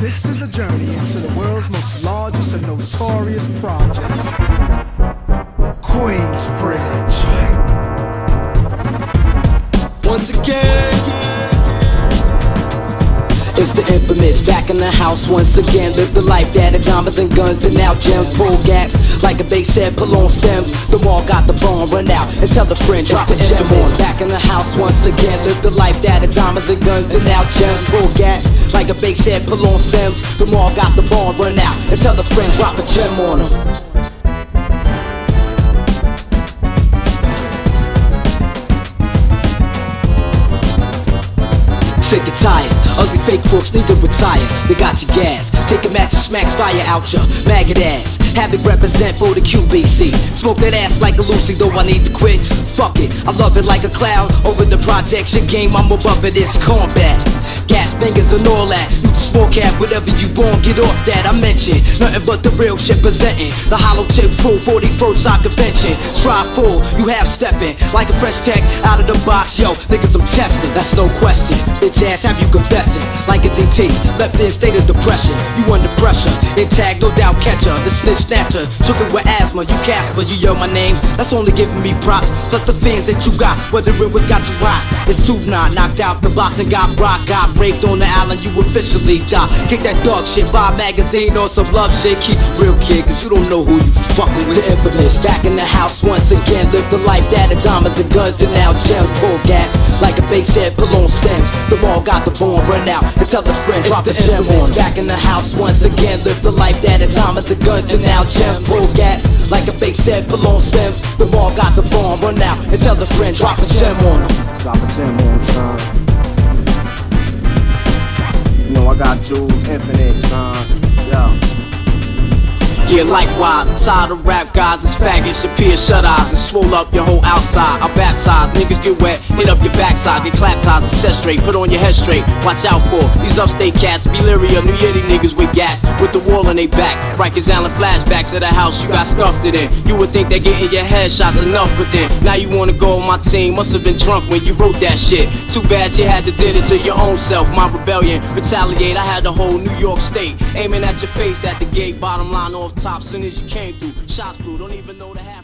This is a journey into the world's most largest and notorious projects. Queensbridge. Once again, it's the infamous back in the house once again. Live the life that had diamonds and guns and now gems pull gaps like a bass head pull on stems. The wall got the bone run out and tell the friend drop a gem on. The house once again. Live the life that had diamonds and guns and now gems pull gaps like a bass head pull on stems. The wall got the bone run out and tell the friend drop a gem on them. Sick and tired, ugly fake crooks need to retire. They got your gas, take a match and smack fire out your maggot ass. Have it represent for the QBC. Smoke that ass like a Lucy, though I need to quit. Fuck it, I love it like a cloud. Over the projection game, I'm above it, it's combat. Gas bangers and all that. Small cap, whatever you want, get off that. I mentioned nothing but the real shit presenting. The hollow tip full 41st side convention. Strive full, you half stepping like a fresh tech out of the box. Yo, niggas, I'm testing, that's no question. Bitch ass, have you confessing like a Left in state of depression, you under pressure. Intact, no doubt catcher, the snitch snatcher. Took it with asthma, you Casper, you yell my name. That's only giving me props. Plus the fans that you got, whether it was got you hot. It's two not knocked out the box and got rock, got raped on the island, you officially die. Kick that dog shit, buy a magazine or some love shit. Keep real, kid, cause you don't know who you fucking with. The infamous, back in the house once again. Live the life that had diamonds and guns and now gems. Pull gas a bass head, pull on stems. The wall got the bone run out and tell the friend drop the gem on. Back in the house once again. Live the life that had diamonds and guns and now gems. Pull gas like a bass head, pull on stems. The wall got the bone run out and tell the friend drop a gem on him. Drop a gem on him, son. You know I got jewels infinite, son. Yo. Yeah, likewise, I'm tired of rap guys, it's faggots, appear shut eyes and swole up your whole outside. I baptize, niggas get wet, hit up your backside, get clap ties and set straight, put on your head straight. Watch out for these upstate cats, be leery of New Yiddy niggas with gas, with the wall on they back. Rikers Island flashbacks of the house you got scuffed it in. You would think that getting your headshots enough, but then now you wanna go on my team. Must have been drunk when you wrote that shit. Too bad you had to did it to your own self. My rebellion, retaliate. I had the whole New York State aiming at your face at the gate. Bottom line off top, soon as you came through. Shots blew, don't even know the half.